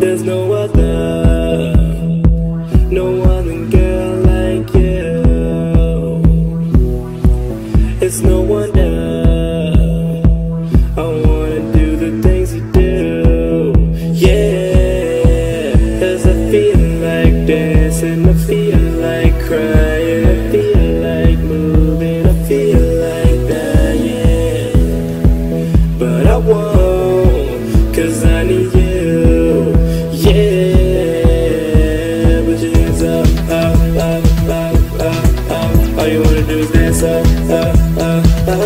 There's no other, no other girl like you. It's no wonder I wanna do the things you do. Yeah, there's a feeling like dancing, I feel like crying, All you wanna do is dance up, up, up, up.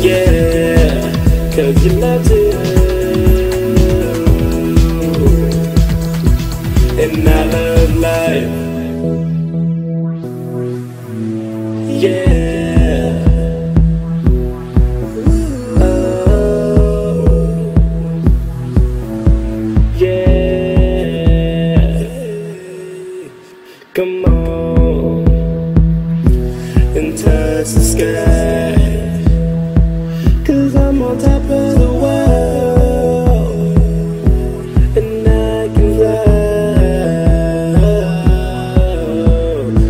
Yeah, cause you love to. Come on and touch the sky. Cause I'm on top of the world and I can fly.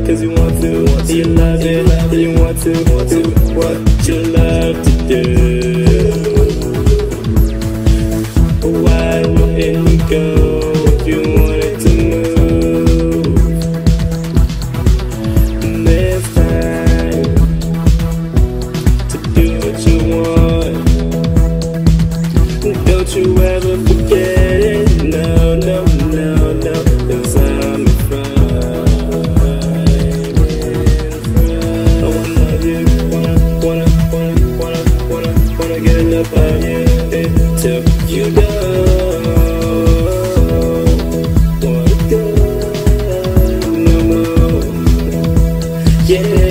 Cause you want to, you love it, you want to do what you love to do. Ever. No, no, no, I'm front. I wanna you. Wanna, wanna, wanna, wanna, wanna, wanna get enough of you you wanna go no. Yeah.